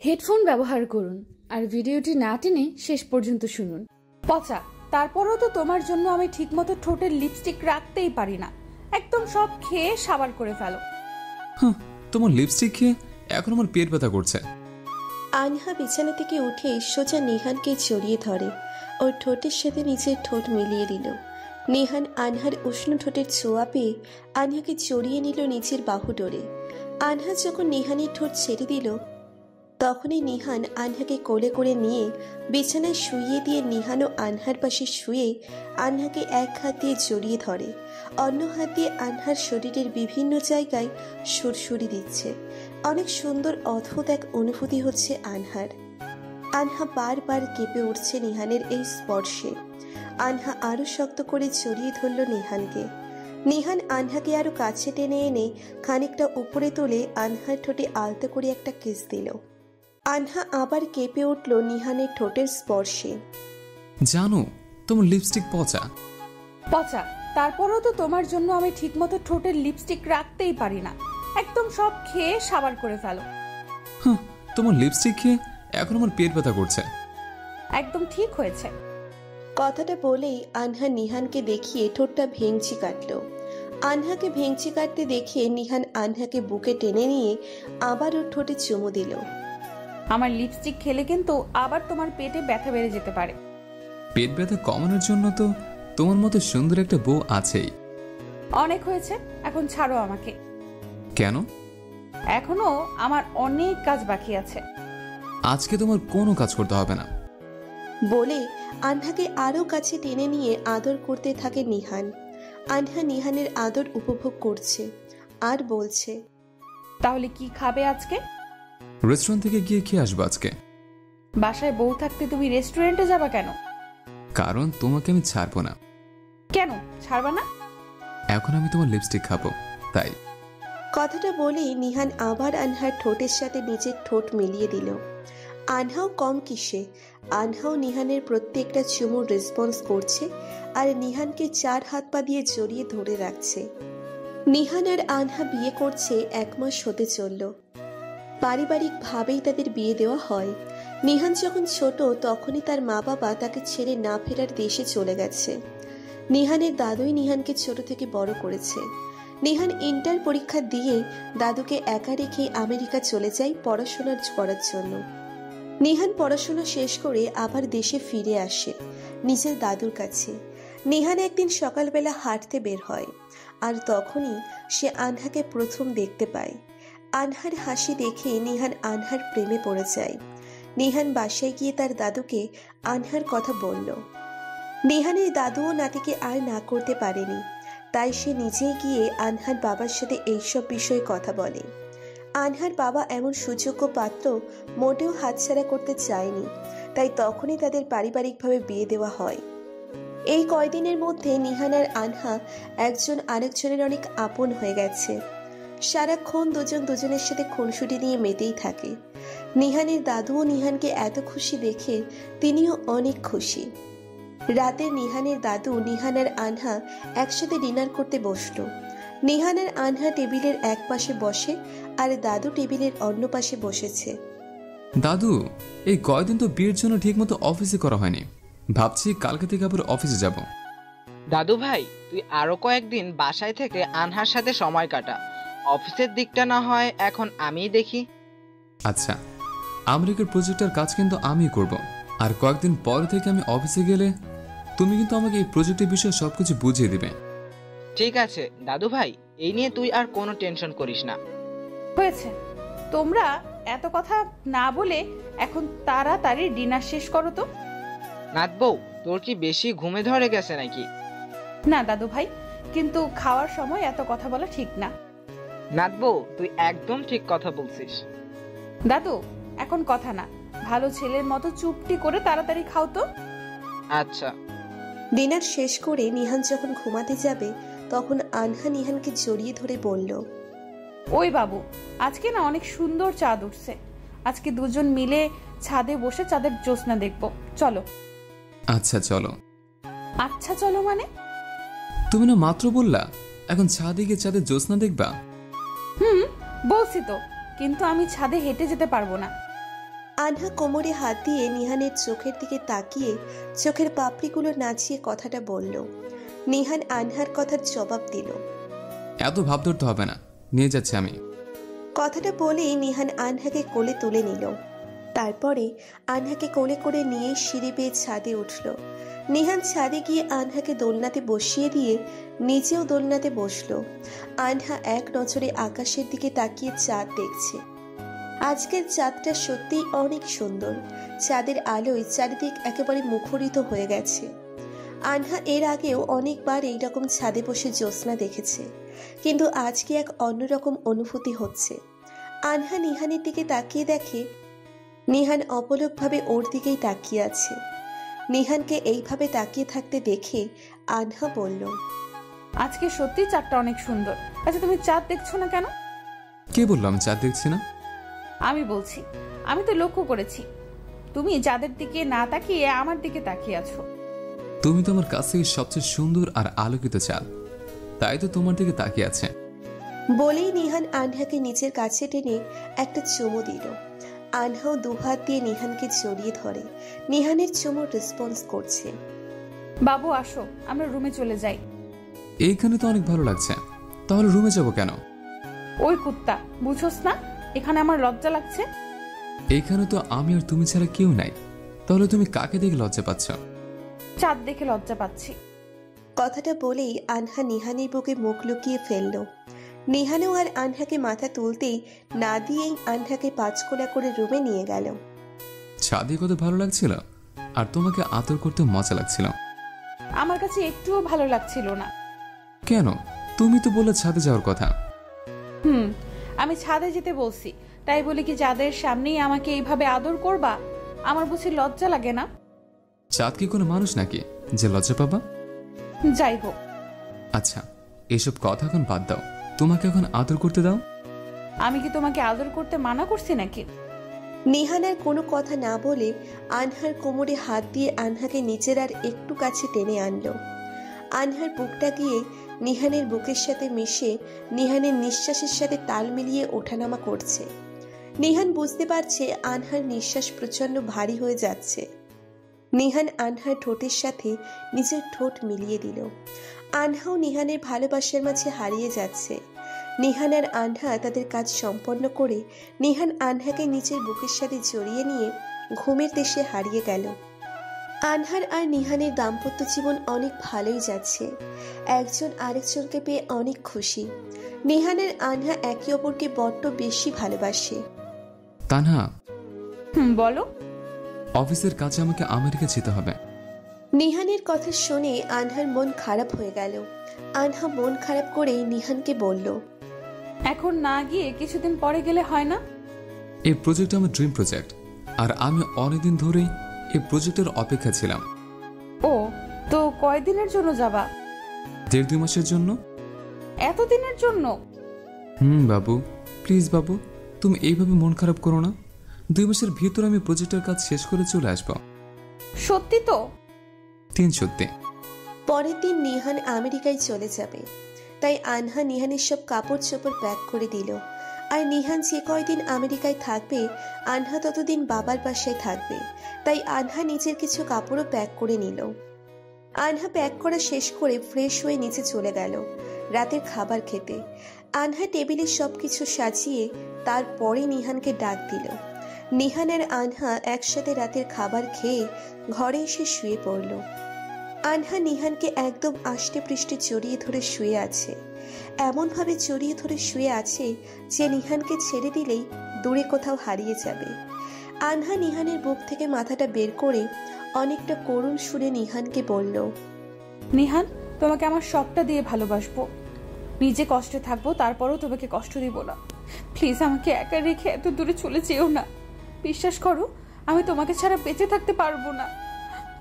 Headphone ব্যবহার করুন আর ভিডিওটি না টেনে শেষ পর্যন্ত শুনুন। পচা তারপরেও তো তোমার জন্য আমি ঠিকমতো ঠোঁটের লিপস্টিক রাখতেই পারি না। একদম সব খেয়ে সাবার করে ফেলো। তোমার লিপস্টিক খেয়ে এখন আমার পেট ব্যথা করছে। আনহা বিছানা থেকে উঠে সোজা নিহানকে জড়িয়ে ধরে। ওর ঠোঁটের সাথে নিজের ঠোঁট মিলিয়ে দিল। নিহান আনহার উষ্ণ ঠোঁটের ছোঁয়া পেয়ে আনহাকে জড়িয়ে নিল নিজের বাহু ডোরে আনহা যখন নিহানের ঠোঁট ছেড়ে দিল, তখনই নিহান আনহাকে কোলে করে নিয়ে বিছানায় শুইয়ে দিয়ে নিহান ও আনহার পাশে শুয়ে আনহাকে এক হাত দিয়ে জড়িয়ে ধরে। অন্য হাত দিয়ে আনহার শরীরের বিভিন্ন জায়গায় সুরসুরি দিচ্ছে। অনেক সুন্দর, অদ্ভুত এক অনুভূতি হচ্ছে আনহার। আনহা বারবার কেঁপে উঠছে নিহানের এই স্পর্শে। আনহা আরও শক্ত করে জড়িয়ে ধরল নিহানকে। নিহান আনহাকে আরও কাছে টেনে এনে খানিকটা উপরে তুলে আনহার ঠোঁটে আলতো করে একটা কিস দিল। আনহা আবার কেঁপে উঠল নিহানের ঠোঁটের স্পর্শে। জানো তোমার লিপস্টিক পচা। পচা? তারপরেও তো তোমার জন্য আমি ঠিকমতো ঠোঁটের লিপস্টিক রাখতেই পারি না। একদম সব খেয়ে সাবার করে ফেলো। তোমার লিপস্টিক খেয়ে এখন আমার পেট ব্যথা করছে। একদম ঠিক হয়েছে। কথাটা বলেই আনহা নিহানকে দেখিয়ে ঠোঁটটা ভেঙচি কাটল। আনহাকে ভেঙচি কাটতে দেখে নিহান আনহাকে বুকে টেনে নিয়ে আবার ওর ঠোঁটে চুমু দিল। আমার লিপস্টিক খেলে কিন্তু আবার তোমার পেটে ব্যথা বেড়ে যেতে পারে। পেট ব্যথা কমানোর জন্য তো তোমার মতো সুন্দর একটা বউ আছেই। অনেক হয়েছে এখন ছাড়ো আমাকে। কেন? এখনও আমার অনেক কাজ বাকি আছে। আজকে তোমার কোনো কাজ করতে হবে না। বলে আনহাকে আরও কাছে টেনে নিয়ে আদর করতে থাকে নিহান। আনহা নিহানের আদর উপভোগ করছে আর বলছে তাহলে কি খাবে আজকে? রেস্টুরেন্ট থেকে গিয়ে খেয়ে আসব আজকে? বাসায় বউ থাকতে তুমি রেস্টুরেন্টে যাবা কেন? কারণ তোমাকে আমি ছাড়বো না। কেন? ছাড়বা না? এখন আমি তোমার লিপস্টিক খাব তাই। কথাটা বলেই নিহান আবার আনহার ঠোঁটের সাথে নিজের ঠোঁট মিলিয়ে দিল। আনহাও কম কিসে? আনহাও নিহানের প্রত্যেকটা চুমুর রেসপন্স করছে আর নিহানকে চার হাত পা দিয়ে জড়িয়ে ধরে রাখছে। নিহান আর আনহা বিয়ে করছে এক মাস হতে চলল। পারিবারিকভাবেই তাদের বিয়ে দেওয়া হয়। নিহান যখন ছোট, তখনই তার মা বাবা তাকে ছেড়ে না ফেরার দেশে চলে গেছে। নিহানের দাদুই নিহানকে ছোট থেকে বড় করেছে। নিহান ইন্টার পরীক্ষা দিয়ে দাদুকে একা রেখে আমেরিকা চলে যায় পড়াশোনার করার জন্য। নিহান পড়াশোনা শেষ করে আবার দেশে ফিরে আসে নিজের দাদুর কাছে। নিহান একদিন সকালবেলা হাঁটতে বের হয় আর তখনই সে আনহাকে প্রথম দেখতে পায়। আনহার হাসি দেখে নিহান আনহার প্রেমে পড়ে যায়। নিহান বাসায় গিয়ে তার দাদুকে আনহার কথা বলল। নিহানের দাদুও নাতিকে আর না করতে পারেনি। তাই সে নিজেই গিয়ে আনহার বাবার সাথে এইসব বিষয়ে কথা বলে। আনহার বাবা এমন সুযোগ্য পাত্র মোটেও হাতছাড়া করতে চায়নি, তাই তখনই তাদের পারিবারিকভাবে বিয়ে দেওয়া হয়। এই কয়দিনের মধ্যে নিহান আর আনহা একজন আরেকজনের অনেক আপন হয়ে গেছে। সারাক্ষণ দুজন দুজনের সাথে খুনসুটি নিয়ে মেতেই থাকে। নিহানের দাদুও নিহানকে এত খুশি দেখে তিনিও অনেক খুশি। রাতে নিহানের দাদু, নিহান আর আনহা একসাথে ডিনার করতে বসল। নিহান আর আনহা টেবিলের এক পাশে বসে আর দাদু টেবিলের অন্য পাশে বসেছে। দাদু এই কয়দিন তো বিয়ের জন্য ঠিকমতো অফিসে করা হয়নি। ভাবছি কালকে থেকে আবার অফিসে যাব। দাদু ভাই তুই আরও কয়েকদিন বাসায় থেকে আনহার সাথে সময় কাটা। অফিসের দিকটা না হয় এখন আমিই দেখি। আচ্ছা আমেরিকার প্রজেক্টের কাজ কিন্তু আমি করব। আর কয়েকদিন পর থেকে আমি অফিসে গেলে তুমি কিন্তু আমাকে এই প্রজেক্টের বিষয়ে সবকিছু বুঝিয়ে দিবে। ঠিক আছে দাদু ভাই এই নিয়ে তুই আর কোনো টেনশন করিস না। হয়েছে। তোমরা এত কথা না বলে এখন তাড়াতাড়ি ডিনার শেষ করো তো। নাথ বউ তোর কি বেশি ঘুমে ধরে গেছে নাকি? না দাদু ভাই কিন্তু খাওয়ার সময় এত কথা বলা ঠিক না। নাথ বউ তুই একদম ঠিক কথা বলছিস। দাদু এখন কথা না। ভালো ছেলের মতো চুপটি করে তাড়াতাড়ি খাও তো। আচ্ছা। ডিনার শেষ করে নিহান যখন ঘুমাতে যাবে তখন আনহা নিহানকে জড়িয়ে ধরে বলল ওই বাবু আজকে না অনেক সুন্দর চাঁদ উঠছে। আজকে দুজন মিলে ছাদে বসে চাঁদের জ্যোৎস্না দেখব। চলো। আচ্ছা চলো। আচ্ছা চলো মানে? তুমি না মাত্র বললা এখন ছাদে গিয়ে চাঁদের জ্যোৎস্না দেখবা? হুম বলছি তো কিন্তু আমি ছাদে হেঁটে যেতে পারব না। আনহা কোমরে হাত দিয়ে নিহানের চোখের দিকে তাকিয়ে চোখের পাপড়িগুলো নাচিয়ে কথাটা বলল নিহান আনহার কথার জবাব দিল। এত ভাব ধরতে হবে না নিয়ে যাচ্ছি আমি। কথাটা বলেই নিহান আনহাকে কোলে তুলে নিল। তারপরে আনহাকে কোলে করে নিয়ে সিঁড়ি বেয়ে ছাদে উঠল। নিহান ছাদে গিয়ে আনহাকে দোলনাতে বসিয়ে দিয়ে নিজেও দোলনাতে বসল। আনহা এক নজরে আকাশের দিকে তাকিয়ে চাঁদ দেখছে। আজকের চাঁদটা সত্যিই অনেক সুন্দর। চাঁদের আলোয় চারিদিক একেবারে মুখরিত হয়ে গেছে। আনহা এর আগেও অনেকবার এইরকম ছাদে বসে জ্যোৎস্না দেখেছে। কিন্তু আজকে এক অন্যরকম অনুভূতি হচ্ছে। আনহা নিহানের দিকে তাকিয়ে দেখে নিহান অপলকভাবে ওর দিকেই তাকিয়ে আছে। নিহানকে এইভাবে তাকিয়ে থাকতে দেখে আনহা বলল আজকে সত্যি চাঁদটা অনেক সুন্দর। আচ্ছা তুমি চাঁদ দেখছ না কেন? কে বললাম চাঁদ দেখছি না? আমি বলছি আমি তো লক্ষ্য করেছি। তুমি যাদের দিকে না তাকিয়ে আমার দিকে তাকিয়ে আছো। তুমি তো আমার কাছ থেকে সবচেয়ে সুন্দর আর আলোকিত চাঁদ। তাই তো তোমার দিকে তাকিয়ে আছে। বলেই নিহান আনহাকে নিচের কাছে টেনে একটা চুমু দিল। আনহাও দুহাত দিয়ে নিহানকে জড়িয়ে ধরে। নিহানের চুমুর রেসপন্স করছে। বাবু আসো আমরা রুমে চলে যাই। এইখানে তো অনেক ভালো লাগছে। তাহলে রুমে যাব কেন? ওই কুত্তা বুঝোস না? এখানে আমার লজ্জা লাগছে। এইখানে তো আমি আর তুমি ছাড়া কেউ নাই। তাহলে তুমি কাকে দেখে লজ্জা পাচ্ছ? চাঁদ দেখে লজ্জা পাচ্ছি। কথাটা বলেই আনহা নিহানের বুকে মুখ লুকিয়ে ফেলল। নিহানও আর আনহাকে মাথা তুলতেই না দিয়েই আনহাকে পাঁচকোলা করে রুমে নিয়ে গেল। ছাদে কত ভালো লাগছিল আর তোমাকে আদর করতে মজা লাগছিল। আমার কাছে একটুও ভালো লাগছিল না। কেন? তুমি তো বলে ছাদে যাওয়ার কথা। হুম আমি ছাদে যেতে বলছি তাই বলি কি যাদের সামনেই আমাকে এইভাবে আদর করবা আমার বুঝি লজ্জা লাগে না? চাঁদ কি কোনো মানুষ নাকি যে লজ্জা পাবা? যাই হোক। আচ্ছা এসব কথা এখন বাদ দাও। তোমাকে এখন আদর করতে দাও? আমি কি তোমাকে আদর করতে মানা করছি নাকি? নিহান আর কোনো কথা না বলে আনহার কোমরে হাত দিয়ে আনহাকে নিচের আর একটু কাছে টেনে আনলো। আনহার বুকটা গিয়ে নিহানের বুকের সাথে মিশে নিহানের নিঃশ্বাসের সাথে তাল মিলিয়ে ওঠানামা করছে। নিহান বুঝতে পারছে আনহার নিঃশ্বাস প্রচণ্ড ভারী হয়ে যাচ্ছে। নিহান আনহার ঠোঁটের সাথে নিজের ঠোঁট মিলিয়ে দিল। আনহাও নিহানের ভালোবাসার মাঝে হারিয়ে যাচ্ছে। নিহান আর আনহা তাদের কাজ সম্পন্ন করে নিহান আনহাকে নিচের বুকের সাথে জড়িয়ে নিয়ে ঘুমের দেশে হারিয়ে গেল। আনহার আর নিহানের দাম্পত্য জীবন অনেক ভালোই যাচ্ছে। একজন আরেকজনকে পেয়ে অনেক খুশি। নিহানের আনহা একে অপরকে বড্ড বেশি ভালোবাসে। তানহা। হুম বলো। অফিসের কাছে আমাকে আমেরিকা যেতে হবে। নিহানের কথা শুনে আনহার মন খারাপ হয়ে গেল। আনহা মন খারাপ করে নিহানকে বলল এখন না গিয়ে কিছুদিন পরে গেলে হয় না? এই প্রজেক্ট আমার ড্রিম প্রজেক্ট আর আমি অনেকদিন ধরেই এই প্রজেক্টের অপেক্ষা ছিলাম। ও তো কয়দিনের জন্য যাবা? দেড় দুই মাসের জন্য। এতদিনের জন্য? হুম বাবু। প্লিজ বাবু তুমি এইভাবে মন খারাপ করো না। দুই মাসের ভিতর আমি প্রজেক্টের কাজ শেষ করে চলে আসব। সত্যি তো? তিন সত্যি। পরের দিন নিহান আমেরিকায় চলে যাবে। তাই আনহা নিহানের সব কাপড় চোপড় প্যাক করে দিল। আর নিহান যে কয়দিন আমেরিকায় থাকবে আনহা ততদিন বাবার বাসায় থাকবে। তাই আনহা নিজের কিছু কাপড়ও প্যাক করে নিল। আনহা প্যাক করা শেষ করে ফ্রেশ হয়ে নিচে চলে গেল রাতের খাবার খেতে। আনহা টেবিলে সব কিছু সাজিয়ে তারপরে নিহানকে ডাক দিল। নিহান আর আনহা একসাথে রাতের খাবার খেয়ে ঘরে এসে শুয়ে পড়ল। আনহা নিহানকে একদম আষ্টে পৃষ্ঠে জড়িয়ে ধরে শুয়ে আছে। এমনভাবে জড়িয়ে ধরে শুয়ে আছে যে নিহানকে ছেড়ে দিলেই দূরে কোথাও হারিয়ে যাবে। আনহা নিহানের বুক থেকে মাথাটা বের করে অনেকটা করুণ সুরে নিহানকে বলল, নিহান, তোমাকে আমার সবটা দিয়ে ভালোবাসবো। নিজে কষ্টে থাকব, তারপরেও তোমাকে কষ্ট দিব না। প্লিজ আমাকে একা রেখে এত দূরে চলে যেও না। বিশ্বাস করো আমি তোমাকে ছাড়া বেঁচে থাকতে পারব না।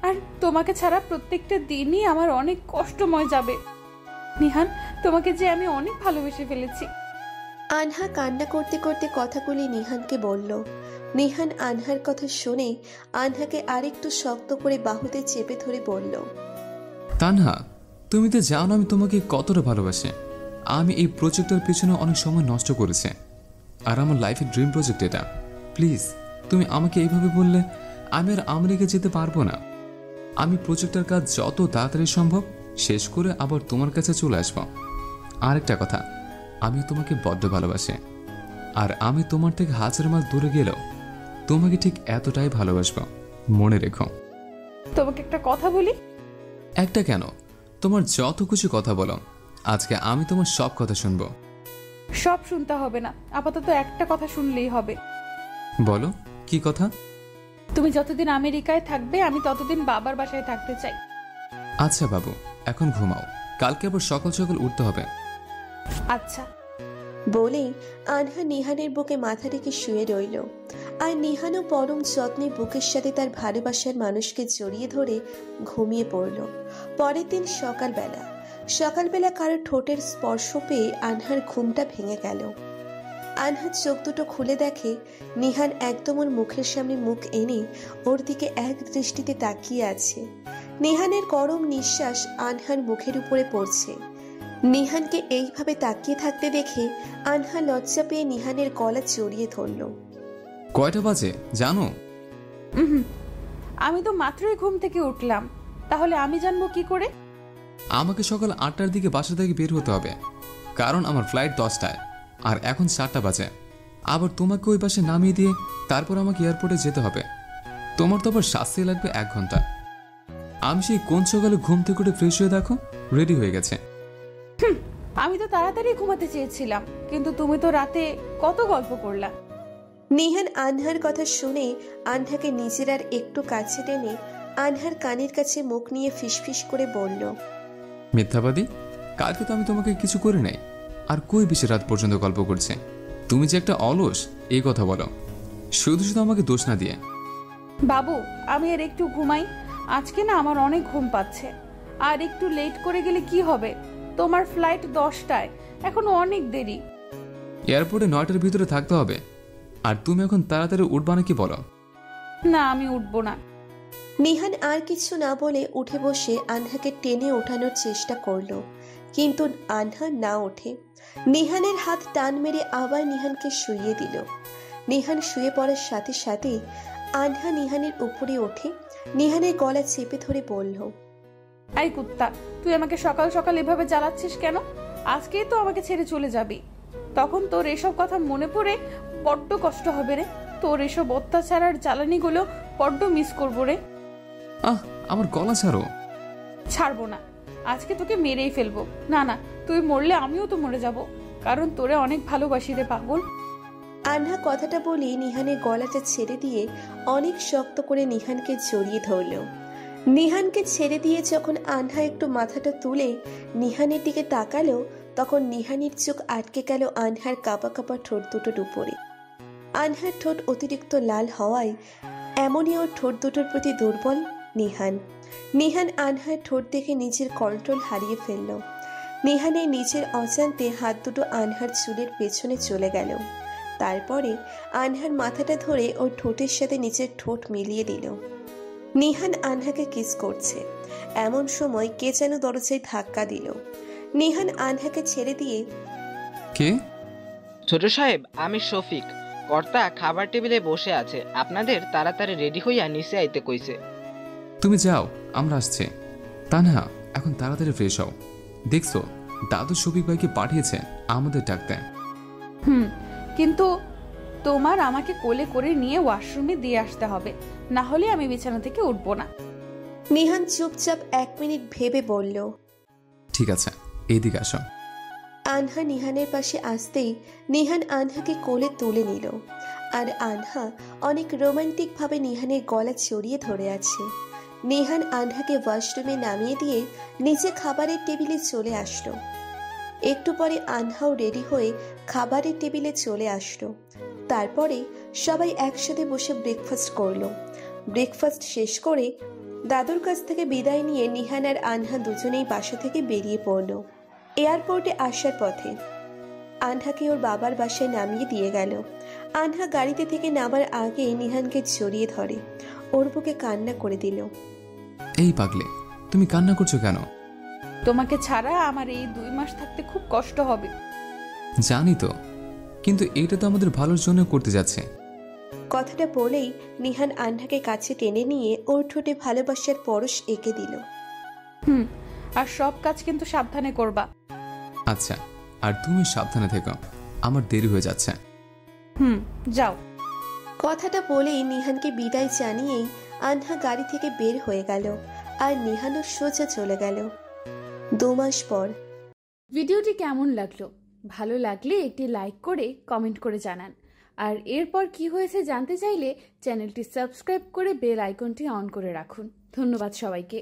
আর তোমাকে ছাড়া প্রত্যেকটা দিনই আমার অনেক কষ্টময় যাবে। নিহান তোমাকে যে আমি অনেক ভালোবেসে ফেলেছি। আনহা কান্না করতে করতে কথাগুলি নিহানকে বলল। নিহান আনহার কথা শুনে আনহাকে আরেকটু শক্ত করে বাহুতে চেপে ধরে বলল তানহা তুমি তো জানো আমি তোমাকে কতটা ভালোবাসি। আমি এই প্রজেক্টের পিছনে অনেক সময় নষ্ট করেছি। আর আমার লাইফের ড্রিম প্রজেক্ট এটা। প্লিজ তুমি আমাকে এইভাবে বললে আমি আর আমেরিকা যেতে পারব না। আমি প্রজেক্টের কাজ যত তাড়াতাড়ি সম্ভব শেষ করে আবার তোমার কাছে চলে আসব। আরেকটা কথা আমি তোমাকে বড্ড ভালোবাসি। আর আমি তোমার থেকে হাজার মাস দূরে গেলেও তোমাকে ঠিক এতটাই ভালোবাসবো। মনে রেখো। তোমাকে একটা কথা বলি? একটা কেন? তোমার যত কিছু কথা বলো। আজকে আমি তোমার সব কথা শুনব। সব শুনতে হবে না। আপাতত একটা কথা শুনলেই হবে। বলো। কি কথা? তুমি যতদিন আমেরিকায় থাকবে আমি ততদিন বাবার বাসায় থাকতে চাই। আচ্ছা বাবু এখন ঘুমাও। কালকে আবার সকাল সকাল উঠতে হবে। আচ্ছা। বলেই আনহা নিহানের বুকে মাথা রেখে শুয়ে রইল। আর নিহানও পরম যত্নে বুকের সাথে তার ভালোবাসার মানুষকে জড়িয়ে ধরে ঘুমিয়ে পড়ল। পরের দিন সকালবেলা। সকালবেলা কারও ঠোঁটের স্পর্শ পেয়ে আনহার ঘুমটা ভেঙে গেল। আনহা চোখ দুটো খুলে দেখে নিহান একদম ওর মুখের সামনে মুখ এনে ওর দিকে এক দৃষ্টিতে তাকিয়ে আছে। নিহানের গরম নিঃশ্বাস আনহার মুখের উপরে পড়ছে। নিহানকে এইভাবে তাকিয়ে থাকতে দেখে আনহা লজ্জা পেয়ে নিহানের গলা জড়িয়ে ধরল। কয়টা বাজে? জানো? আমি তো মাত্রই ঘুম থেকে উঠলাম। তাহলে আমি জানব কি করে? আমাকে সকাল আটটার দিকে বাসা থেকে বের হতে হবে। কারণ আমার ফ্লাইট দশটায়। আর এখন চারটা বাজে। আবার তোমাকে ওই পাশে নামিয়ে দিয়ে তারপর আমাকে এয়ারপোর্টে যেতে হবে। তোমার তো আবার শাস্তি লাগবে এক ঘণ্টা। আমি সেই কোন সকালে ঘুম থেকে উঠে ফ্রেশ হয়ে দেখো রেডি হয়ে গেছে। আমি তো তাড়াতাড়ি ঘুমাতে চেয়েছিলাম কিন্তু তুমি তো রাতে কত গল্প করলা। নিহান আনহার কথা শুনে আনহাকে নিজের আর একটু কাছে টেনে আনহার কানের কাছে মুখ নিয়ে ফিসফিস করে বলল মিথ্যাবাদী কালকে তো আমি তোমাকে কিছু করে নাই। আর কই বেশি রাত পর্যন্ত গল্প করছে? তুমি যে একটা অলস এই কথা বলো। শুধু শুধু আমাকে দোষ না দিয়ে। বাবু আমি আর একটু ঘুমাই। আজকে না আমার অনেক ঘুম পাচ্ছে। আর একটু লেট করে গেলে কি হবে? তোমার ফ্লাইট দশটায়। এখনও অনেক দেরি। এয়ারপোর্টে নয়টার ভিতরে থাকতে হবে। আর তুমি এখন তাড়াতাড়ি উঠবা নাকি বলো? না আমি উঠবো না। নিহান আর কিছু না বলে উঠে বসে আনহাকে টেনে ওঠানোর চেষ্টা করল। কিন্তু আনহা না ওঠে। নিহানের হাত টান মেরে আবার নিহানকে শুইয়ে দিল। নিহান শুয়ে পড়ার সাথে সাথে আনহা নিহানের উপরে ওঠে। নিহানের গলা চেপে ধরে বলল আই কুত্তা তুই আমাকে সকাল সকাল এভাবে জ্বালাচ্ছিস কেন? আজকেই তো আমাকে ছেড়ে চলে যাবি। তখন তোর এসব কথা মনে পড়ে বড্ড কষ্ট হবে রে। তোর এসব অত্যাচার আর জ্বালানিগুলো বড্ড মিস করব রে। আহ আমার গলা ছাড়ো। ছাড়বো না। আজকে তোকে মেরেই ফেলব। না না, তুই মরলে আমিও তো মরে যাব। কারণ তোরে অনেক ভালোবাসি রে পাগল। আনহা কথাটা বলে নিহানের গলাটা ছেড়ে দিয়ে অনেক শক্ত করে নিহানকে জড়িয়ে ধরল। নিহানকে ছেড়ে দিয়ে যখন আনহা একটু মাথাটা তুলে নিহানের দিকে তাকালো, তখন নিহানের চোখ আটকে গেল আনহার কাপা কাপা ঠোঁট দুটোর উপরে। আনহার ঠোঁট অতিরিক্ত লাল হওয়ায় এমনই ওর ঠোঁট দুটোর প্রতি দুর্বল নিহান। নিহান আনহার ঠোঁট দেখে নিজের কন্ট্রোল হারিয়ে ফেলল। নিহানের নিজের অজান্তে হাত দুটো আনহার চুলের পেছনে চলে গেল। তারপরে আনহার মাথাটা ধরে ওর ঠোঁটের সাথে নিজের ঠোঁট মিলিয়ে দিল। নিহান আনহাকে কিস করছে। এমন সময় কে যেন দরজায় ধাক্কা দিল। নিহান আনহাকে ছেড়ে দিয়ে কে? ছোট সাহেব আমি শফিক। কর্তা খাবার টেবিলে বসে আছে। আপনাদের তাড়াতাড়ি রেডি হইয়া নিচে আইতে কইছে। তুমি যাও। আমরা আসছি। তা না এখন তাড়াতাড়ি ফ্রেশ হও। দেখছ দাদু শফিক ভাইকে পাঠিয়েছে আমাদের ডাকতে। হুম কিন্তু তোমার আমাকে কোলে করে নিয়ে ওয়াশরুমে দিয়ে আসতে হবে। না হলে আমি বিছানা থেকে উঠবো না। নিহান চুপচাপ এক মিনিট ভেবে বলল ঠিক আছে এইদিকে আসো। আনহা নিহানের পাশে আসতেই নিহান আনহাকে কোলে তুলে নিল। আর আনহা অনেক রোমান্টিকভাবে নিহানের গলা জড়িয়ে ধরে আছে। নিহান আনহাকে ওয়াশরুমে নামিয়ে দিয়ে নিচে খাবারের টেবিলে চলে আসলো। একটু পরে আনহাও রেডি হয়ে খাবারের টেবিলে চলে আসলো। তারপরে সবাই একসাথে বসে ব্রেকফাস্ট করল। ব্রেকফাস্ট শেষ করে দাদুর কাছ থেকে বিদায় নিয়ে নিহান আর আনহা দুজনেই বাসা থেকে বেরিয়ে পড়ল। এয়ারপোর্টে আসার পথে আনহাকে ওর বাবার বাসায় নামিয়ে দিয়ে গেল। আনহা গাড়িতে থেকে নামার আগে নিহানকে জড়িয়ে ধরে। ওর বুকে কান্না করে দিল। এই পাগলে তুমি কান্না করছ কেন? তোমাকে ছাড়া আমার এই দুই মাস থাকতে খুব কষ্ট হবে। জানি তো কিন্তু এটা তো আমাদের ভালোর জন্য করতে যাচ্ছে। কথাটা বলেই নিহান আন্নাকে কাছে টেনে নিয়ে ওর ঠোঁটে ভালোবাসার পরশ এঁকে দিল। হুম আর সব কাজ কিন্তু সাবধানে করবা। আচ্ছা আর তুমি সাবধানে থেকো আমার দেরি হয়ে যাচ্ছে। হুম যাও। কথাটা বলেই নিহানকে বিদায় জানিয়েই আনহা গাড়ি থেকে বের হয়ে গেল আর নিহানও সোজা চলে গেল। দু মাস পর। ভিডিওটি কেমন লাগল? ভালো লাগলে একটি লাইক করে কমেন্ট করে জানান। আর এরপর কি হয়েছে জানতে চাইলে চ্যানেলটি সাবস্ক্রাইব করে বেল আইকনটি অন করে রাখুন। ধন্যবাদ সবাইকে।